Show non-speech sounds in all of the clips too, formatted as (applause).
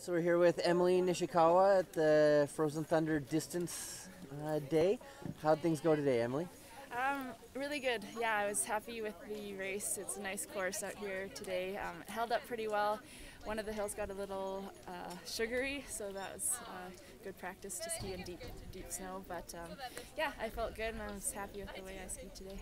so we're here with Emily Nishikawa at the Frozen Thunder Distance uh, Day. How'd things go today, Emily? Um, really good. Yeah, I was happy with the race. It's a nice course out here today. Um, it held up pretty well. One of the hills got a little uh, sugary, so that was uh, good practice to ski in deep, deep snow. But um, yeah, I felt good and I was happy with the way I skied today.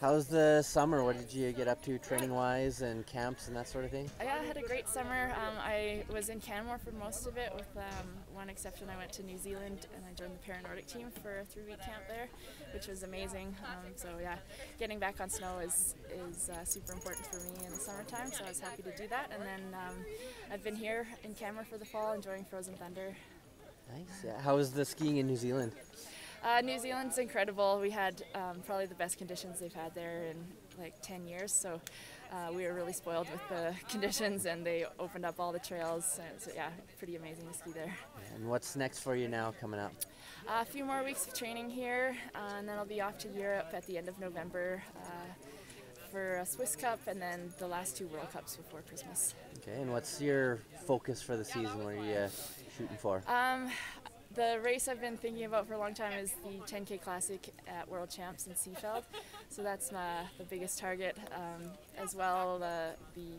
How's the summer? What did you get up to training wise and camps and that sort of thing? I had a great summer. Um, I was in Canmore for most of it, with um, one exception. I went to New Zealand and I joined the Paranordic team for a three week camp there, which was amazing. Um, so, yeah, getting back on snow is, is uh, super important for me in the summertime, so I was happy to do that. And then um, I've been here in Canmore for the fall, enjoying Frozen Thunder. Nice. Yeah. How was the skiing in New Zealand? Uh, New Zealand's incredible. We had um, probably the best conditions they've had there in like 10 years. So uh, we were really spoiled with the (laughs) conditions, and they opened up all the trails. And so yeah, pretty amazing to ski there. And what's next for you now coming up? Uh, a few more weeks of training here, uh, and then I'll be off to Europe at the end of November uh, for a Swiss Cup, and then the last two World Cups before Christmas. Okay. And what's your focus for the season? What are you uh, shooting for? Um, the race I've been thinking about for a long time is the 10K Classic at World Champs in Seefeld. So that's my the biggest target. Um, as well, the, the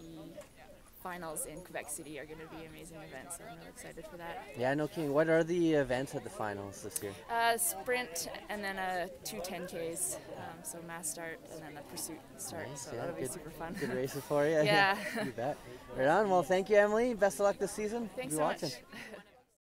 finals in Quebec City are going to be amazing events. So I'm really excited for that. Yeah, no kidding. What are the events at the finals this year? Uh, sprint and then a two 10Ks. Um, so mass start and then a pursuit start. Nice, so yeah, that'll be super fun. Good races for you. (laughs) Yeah. you bet. Right on. Well, thank you, Emily. Best of luck this season. Thanks so watching. much. (laughs)